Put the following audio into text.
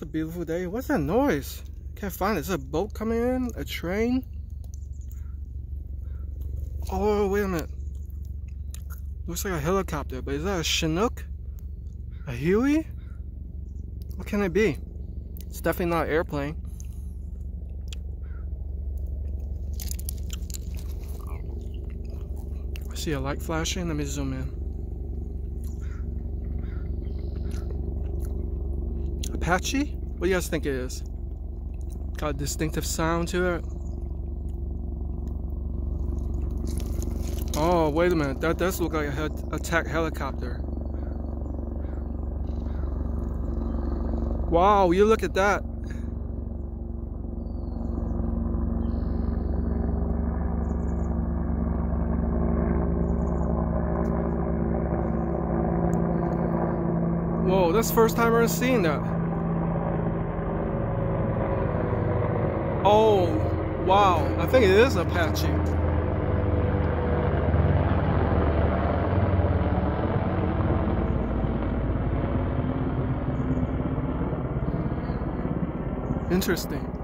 It's a beautiful day. What's that noise? Can't find it. Is a boat coming in? A train? Oh, wait a minute. Looks like a helicopter, but is that a Chinook? A Huey? What can it be? It's definitely not an airplane. I see a light flashing. Let me zoom in. Apache? What do you guys think it is? Got a distinctive sound to it. Oh, wait a minute. That does look like a attack helicopter. Wow, you look at that. Whoa, that's first time I've seen that. Oh, wow. I think it is Apache. Interesting.